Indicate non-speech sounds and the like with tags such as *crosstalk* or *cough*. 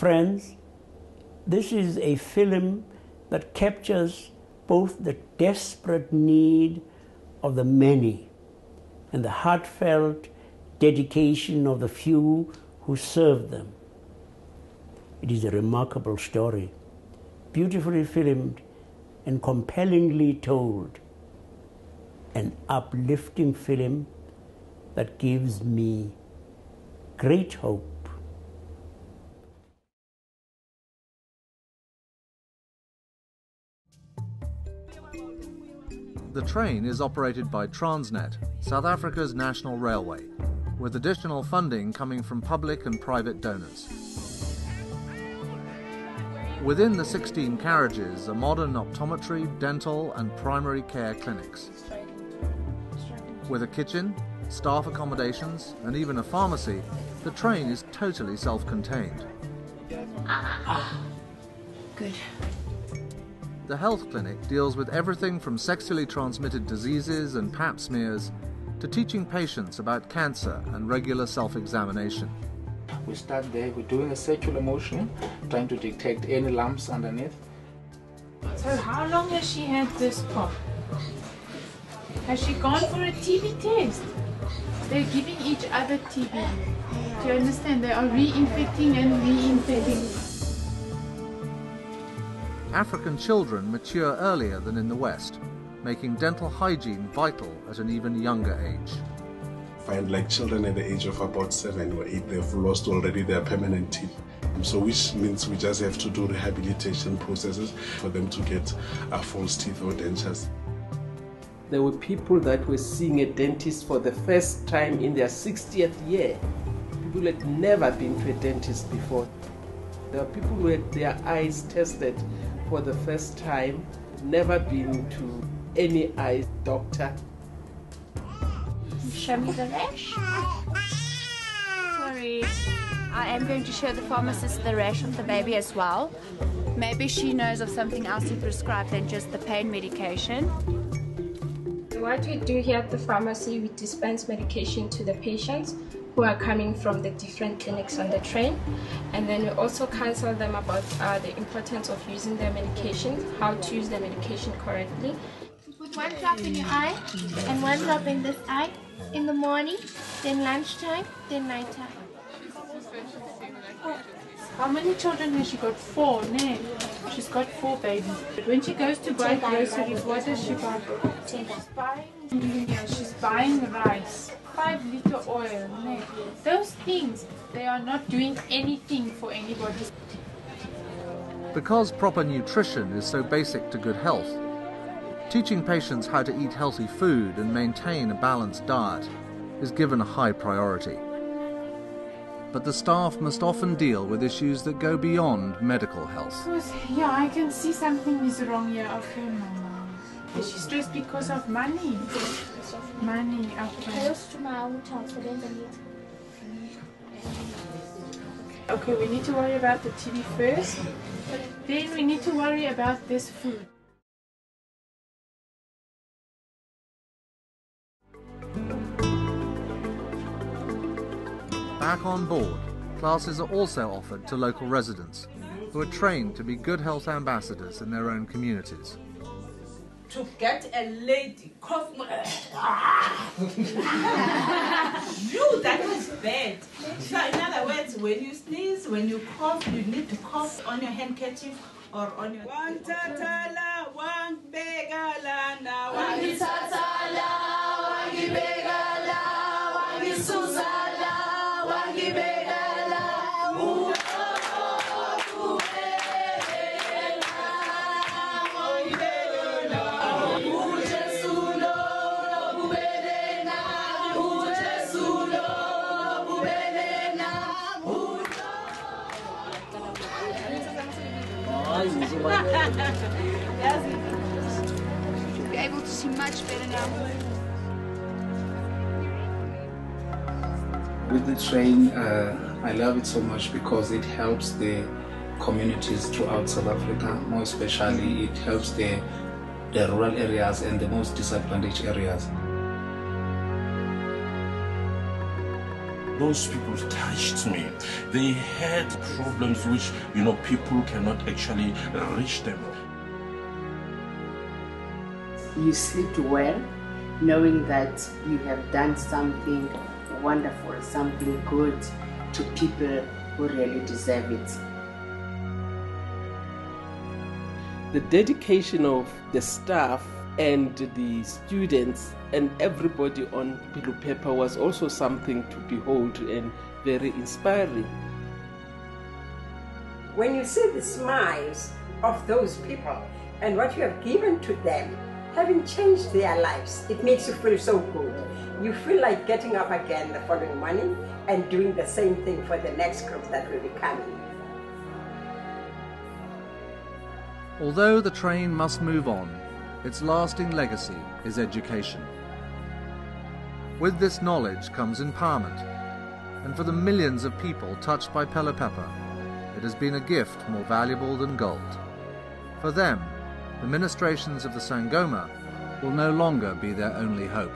Friends, this is a film that captures both the desperate need of the many and the heartfelt dedication of the few who serve them. It is a remarkable story, beautifully filmed and compellingly told. An uplifting film that gives me great hope. The train is operated by Transnet, South Africa's national railway, with additional funding coming from public and private donors. Within the 16 carriages are modern optometry, dental, and primary care clinics. With a kitchen, staff accommodations, and even a pharmacy, the train is totally self contained. Good. The health clinic deals with everything from sexually transmitted diseases and pap smears to teaching patients about cancer and regular self examination. We start there, we're doing a circular motion, trying to detect any lumps underneath. So how long has she had this cough? Has she gone for a TB test? They're giving each other TB. Do you understand? They are reinfecting and reinfecting. African children mature earlier than in the West, making dental hygiene vital at an even younger age. Find like children at the age of about seven or eight, they've lost already their permanent teeth. So, which means we just have to do rehabilitation processes for them to get uh, false teeth or dentures. There were people that were seeing a dentist for the first time in their 60th year. People had never been to a dentist before. There are people who had their eyes tested for the first time, never been to any eye doctor. Show me the rash. Sorry. I am going to show the pharmacist the rash of the baby as well. Maybe she knows of something else to prescribe than just the pain medication. What we do here at the pharmacy, we dispense medication to the patients who are coming from the different clinics on the train. And then we also counsel them about uh, the importance of using their medication, how to use their medication correctly. Put one drop in your eye and one drop in this eye in the morning, then lunchtime, then nighttime. How many children has she got? Four, no. She's got four babies. But when she goes to buy groceries, what does she buy? She's buying, yeah, she's buying rice, five liter oil, no. Those things, they are not doing anything for anybody. Because proper nutrition is so basic to good health, teaching patients how to eat healthy food and maintain a balanced diet is given a high priority. But the staff must often deal with issues that go beyond medical health. Yeah, I can see something is wrong here. Okay, Mama. Is she stressed because of money? Money, okay. Okay, we need to worry about the TV first. Then we need to worry about this food. Back on board, classes are also offered to local residents who are trained to be good health ambassadors in their own communities. To get a lady cough. *laughs* you, that is bad. So, in other words, when you sneeze, when you cough, you need to cough on your handkerchief or on your. One tatala, one begala, na one You're able to see much better now. With the train, uh, I love it so much because it helps the communities throughout South Africa. More especially, it helps the the rural areas and the most disadvantaged areas. Those people touched me. They had problems which, you know, people cannot actually reach them. You sleep well knowing that you have done something wonderful, something good to people who really deserve it. The dedication of the staff and the students and everybody on Phelophepa was also something to behold and very inspiring. When you see the smiles of those people and what you have given to them, having changed their lives, it makes you feel so good. You feel like getting up again the following morning and doing the same thing for the next group that will be coming. Although the train must move on, its lasting legacy is education. With this knowledge comes empowerment, and for the millions of people touched by Phelophepa, it has been a gift more valuable than gold. For them, the ministrations of the Sangoma will no longer be their only hope.